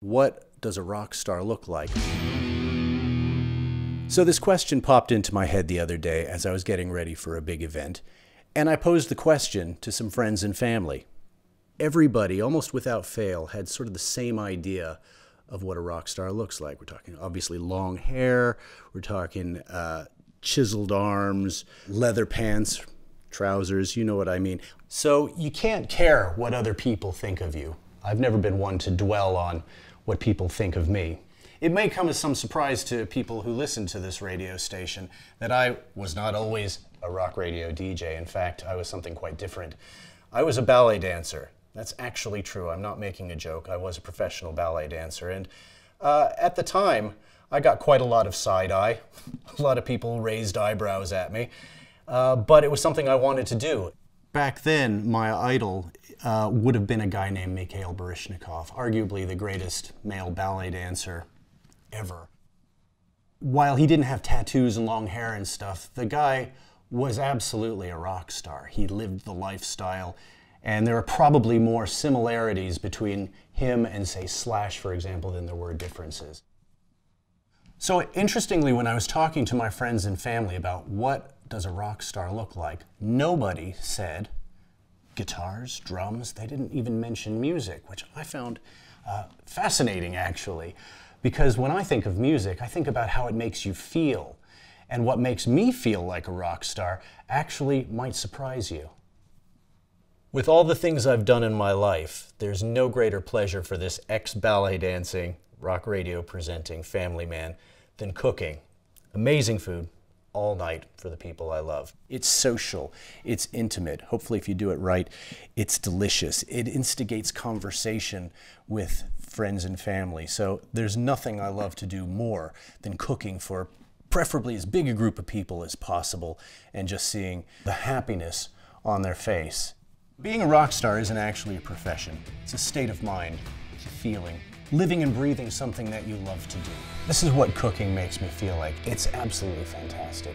What does a rock star look like? So, this question popped into my head the other day as I was getting ready for a big event, and I posed the question to some friends and family. Everybody, almost without fail, had sort of the same idea of what a rock star looks like. We're talking obviously long hair, we're talking uh, chiseled arms, leather pants, trousers, you know what I mean. So, you can't care what other people think of you. I've never been one to dwell on what people think of me. It may come as some surprise to people who listen to this radio station that I was not always a rock radio DJ. In fact, I was something quite different. I was a ballet dancer. That's actually true. I'm not making a joke. I was a professional ballet dancer. And uh, at the time, I got quite a lot of side eye. A lot of people raised eyebrows at me. Uh, but it was something I wanted to do. Back then, my idol uh, would have been a guy named Mikhail Baryshnikov, arguably the greatest male ballet dancer ever. While he didn't have tattoos and long hair and stuff, the guy was absolutely a rock star. He lived the lifestyle, and there are probably more similarities between him and, say, Slash, for example, than there were differences. So, interestingly, when I was talking to my friends and family about what does a rock star look like? Nobody said guitars, drums. They didn't even mention music, which I found uh, fascinating actually. Because when I think of music, I think about how it makes you feel. And what makes me feel like a rock star actually might surprise you. With all the things I've done in my life, there's no greater pleasure for this ex ballet dancing, rock radio presenting family man than cooking. Amazing food, all night for the people I love. It's social, it's intimate. Hopefully, if you do it right, it's delicious. It instigates conversation with friends and family. So, there's nothing I love to do more than cooking for preferably as big a group of people as possible and just seeing the happiness on their face. Being a rock star isn't actually a profession, it's a state of mind, it's a feeling living and breathing something that you love to do. This is what cooking makes me feel like. It's absolutely fantastic.